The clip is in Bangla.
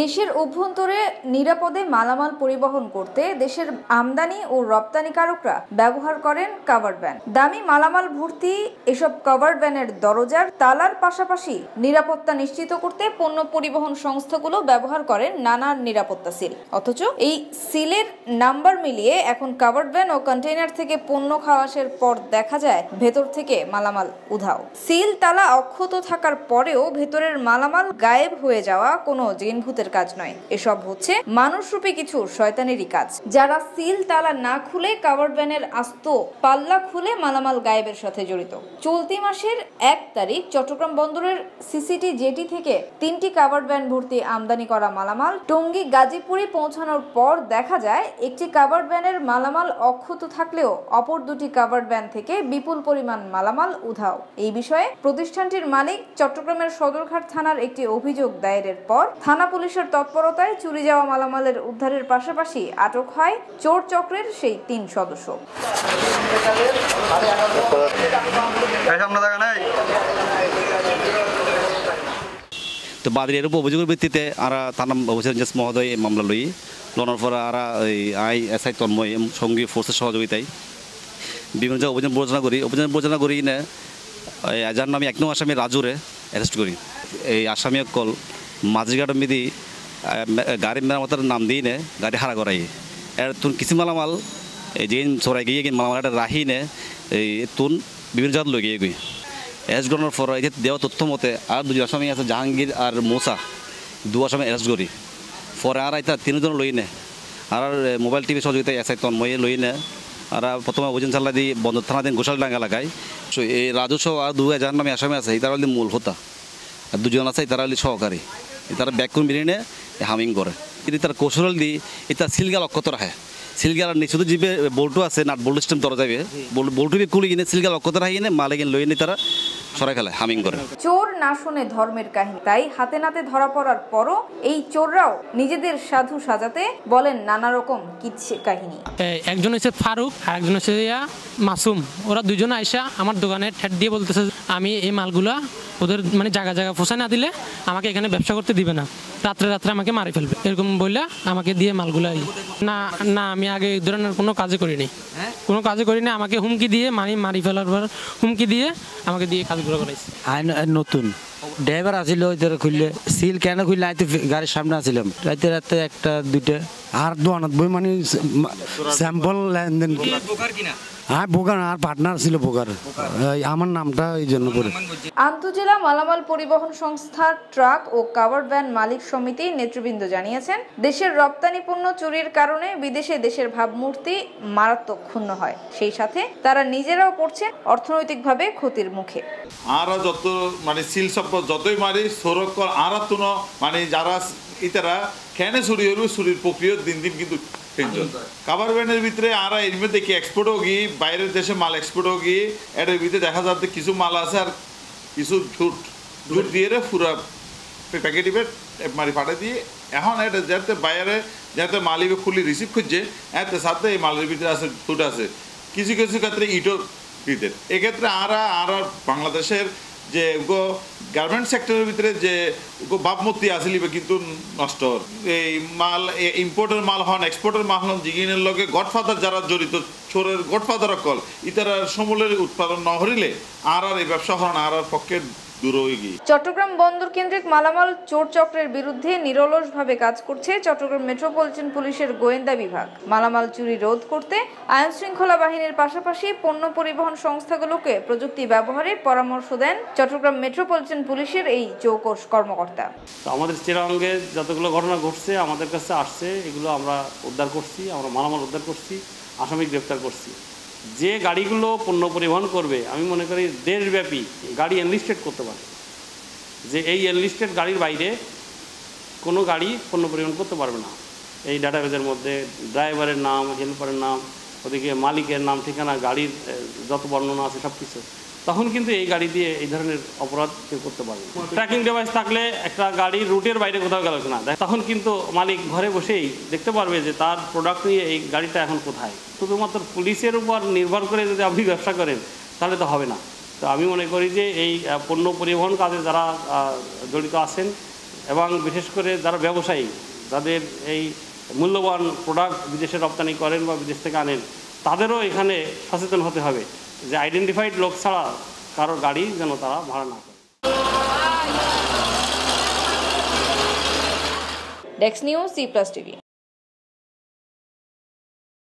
দেশের অভ্যন্তরে নিরাপদে মালামাল পরিবহন করতে দেশের আমদানি ও রপ্তানিকারকরা ব্যবহার করেন কাভার্ড ভ্যান দামি মালামাল ভর্তি এসব কাভার্ড ভ্যানের দরজার তালার পাশাপাশি নিরাপত্তা নিশ্চিত করতে পণ্য পরিবহন সংস্থাগুলো ব্যবহার করেন নানা নিরাপত্তা সিল। অথচ এই সিলের নাম্বার মিলিয়ে এখন কাভার্ড ভ্যান ও কন্টেইনার থেকে পণ্য খালাসের পর দেখা যায় ভেতর থেকে মালামাল উধাও। সিল তালা অক্ষত থাকার পরেও ভেতরের মালামাল গায়েব হয়ে যাওয়া কোনো জিনভূতের কাজ নয়। এসব হচ্ছে মানুষরূপী কিছু শয়তানেরই কাজ। যারা সিল, তালা না খুলে কাভার্ড ভ্যানের আস্ত পাল্লা খুলে মালামাল গায়েবের সাথে জড়িত। চলতি মাসের এক তারিখ চট্টগ্রাম বন্দরের সিসিটি জেটি থেকে তিনটি কাভার্ড ভ্যান ভর্তি আমদানি করা মালামাল টঙ্গী গাজীপুরে পৌঁছানোর পর দেখা যায়, একটি কাভার্ড ভ্যানের মালামাল অক্ষত থাকলেও অপর দুটি কাভার্ড ভ্যান থেকে বিপুল পরিমাণ মালামাল উধাও। এই বিষয়ে প্রতিষ্ঠানটির মালিক চট্টগ্রামের সদরঘাট থানার একটি অভিযোগ দায়েরের পর থানা পুলিশের তৎপরতায় চুরি যাওয়া মালামালের উদ্ধারের পাশাপাশি আটক হয় চোর চক্রের সেই তিন সদস্য। তো বাদরিয়ার উপর অভিযোগের ভিত্তিতে আরা থানা অফিসার জাস মহোদয় এই মামলা লই লনার পরে আরা এই আই এস আই তন্ময় এবং সঙ্গী ফোর্সের সহযোগিতায় বিভিন্ন জায়গায় অভিযান পরিচালনা করি। অভিযান পরিচালনা করি না এই যার নামে এক নং আসামি রাজুরে অ্যারেস্ট করি। এই আসামি কল মাঝিঘাট মিদি গাড়ি মেরামতের নাম দিই নে, গাড়ি হারা করাই। এর তুন কিছু মালামাল, এই যে চড়াই গিয়ে মালামাল একটা রাহি নে, এই তুন বিভিন্ন জাত লই গিয়ে গিয়ে। অ্যারেস্ট করানোর পর এই দেওয়া তথ্য মতে আর দুজন আসামি আছে জাহাঙ্গীর আর মোসা, দু আসামি অ্যারেস্ট করি পরে আর আইতা তিনজন লই নে। আর মোবাইল টিভি সহযোগিতা এস আই তন্ময়ে লই নে। আর প্রথমে অভিযান চালা দি বন্ধ থানা দিন গোসাল ডাঙ্গা লাগাই সো এই রাজস্ব আর দু হাজার নামে আসামি আছে, এই তারা মূল হোতা। আর দুজন আছে তারা হলে সহকারী। তারা ব্যাকুন বিরিনে হামিং করে। কিন্তু তার কৌশল দি এটা সিলগাল অক্ষত রাখে। সিলগাল নিচে যে বোল্টু আছে, নাট বোল্ট সিস্টেম দরজা যাবে বি কুলি কিনে সিলগাল অক্ষত রাখি কিনে মালে কিনে লই তারা সরাই খেলে হামিং করে। চোর না শুনে ধর্মের কাহিনী। তাই হাতে নাতে ধরা পড়ার পরও এই চোররাও নিজেদের সাধু সাজাতে বলেন নানা রকম কিচ্ছে কাহিনী। একজন হচ্ছে ফারুক আর একজন হচ্ছে ইয়া মাসুম। ওরা দুজন আইসা আমার দোকানে ঠেট দিয়ে বলতেছে আমি এই মালগুলা ওদের মানে জায়গা জায়গা ফোসা না দিলে আমাকে এখানে ব্যবসা করতে দিবে না। রাত্রে রাত্রে আমাকে মারি ফেলবে। এরকম বললে আমাকে দিয়ে মালগুলা না না, আমি আগে এই ধরনের কোনো কাজে করিনি। কোনো কাজে করিনি, আমাকে হুমকি দিয়ে মারি মারি ফেলার পর হুমকি দিয়ে আমাকে দিয়ে কাজগুলো করাইছে। আইন নতুন। ড্রাইভার আসিল ধরে খুললে, সিল কেন খুললে? গাড়ির সামনে আসিলাম। রাতে রাতে একটা, দুইটা আর দোকানত বই মানে স্যাম্পল লেনদেন হ্যাঁ বোকার আর পার্টনার ছিল বোকার। আমার নামটা এই জন্য করে আন্তজেলা মালামাল পরিবহন সংস্থা ট্রাক ও কাভার্ড ভ্যান মালিক সমিতির নেতৃবৃন্দ জানিয়েছেন দেশের রপ্তানি পণ্য চুরির কারণে বিদেশে দেশের ভাবমূর্তি মারাত্মক ক্ষুণ্ণ হয়। সেই সাথে তারা নিজেরাও পড়ছে অর্থনৈতিকভাবে ক্ষতির মুখে। আরা যত মানে সিল সব যতই মারি সৌরক আরা তুন মানে যারা ইতারা কেনে চুরি হইব চুরির প্রক্রিয়া দিন দিন কিন্তু কাবার ব্যানের ভিতরে আর এর মধ্যে দেখি এক্সপোর্ট হোক বাইরের দেশে মাল এক্সপোর্ট হোক এটার ভিতরে দেখা যাচ্ছে কিছু মাল আছে আর কিছু ঝুট। ঝুট দিয়ে পুরা প্যাকেট মারি ফাটে দিয়ে এখন এটা যাতে বাইরে যাতে মালিবে খুলি রিসিভ করছে এতে সাথে এই মালের ভিতরে আছে ঝুট আছে। কিছু কিছু ক্ষেত্রে ইটো ভিতরে এক্ষেত্রে আরা আর বাংলাদেশের যে গো গার্মেন্ট সেক্টরের ভিতরে যে উগো আসলি কিন্তু নষ্ট এই মাল ইম্পোর্টের মাল হন এক্সপোর্টের মাল হন, জিগিনের লগে গডফাদার যারা জড়িত, চোরের গডফাদার কল ইতারা সমূলের উৎপাদন ন হরিলে আর আর এই ব্যবসা হন, আর আর পক্ষে চট্টগ্রাম বন্দর কেন্দ্রিক মালামাল চোর চক্রের বিরুদ্ধে নিরলসভাবে কাজ করছে চট্টগ্রাম মেট্রোপলিটন পুলিশের গোয়েন্দা বিভাগ। মালামাল চুরি রোধ করতে আইন শৃঙ্খলা বাহিনীর পাশাপাশি পণ্য পরিবহন সংস্থাগুলোকে প্রযুক্তি ব্যবহারে পরামর্শ দেন চট্টগ্রাম মেট্রোপলিটন পুলিশের এই চৌকস কর্মকর্তা। আমাদের চিরাঙ্গে যতগুলো ঘটনা ঘটছে আমাদের কাছে আসছে এগুলো আমরা উদ্ধার করছি আমরা মালামাল উদ্ধার করছি আসামি গ্রেপ্তার করছি। যে গাড়িগুলো পণ্য পরিবহন করবে, আমি মনে করি দেশব্যাপী গাড়ি এনলিস্টেড করতে পারে। যে এই এনলিস্টেড গাড়ির বাইরে কোনো গাড়ি পণ্য পরিবহন করতে পারবে না। এই ডাটাবেজের মধ্যে ড্রাইভারের নাম হেল্পারের নাম, ওদিকে মালিকের নাম, ঠিকানা, গাড়ির যত বর্ণনা আছে সব কিছু তখন কিন্তু এই গাড়ি দিয়ে এই ধরনের অপরাধ কেউ করতে পারবে ট্র্যাকিং ডিভাইস থাকলে একটা গাড়ি রুটের বাইরে কোথাও গেল না তখন কিন্তু মালিক ঘরে বসেই দেখতে পারবে যে তার প্রোডাক্ট নিয়ে এই গাড়িটা এখন কোথায়। শুধুমাত্র পুলিশের উপর নির্ভর করে যদি আপনি ব্যবসা করেন, তাহলে তো হবে না। তো আমি মনে করি যে এই পণ্য পরিবহন কাজে যারা জড়িত আছেন এবং বিশেষ করে যারা ব্যবসায়ী, যাদের এই মূল্যবান প্রোডাক্ট বিদেশে রপ্তানি করেন বা বিদেশ থেকে আনেন, তাদেরও এখানে সচেতন হতে হবে। যে আইডেন্টিফাইড লোক ছাড়া কারও গাড়ি যেন তারা ভাড়া না করে। ডেক্স নিউজ সি প্লাস টিভি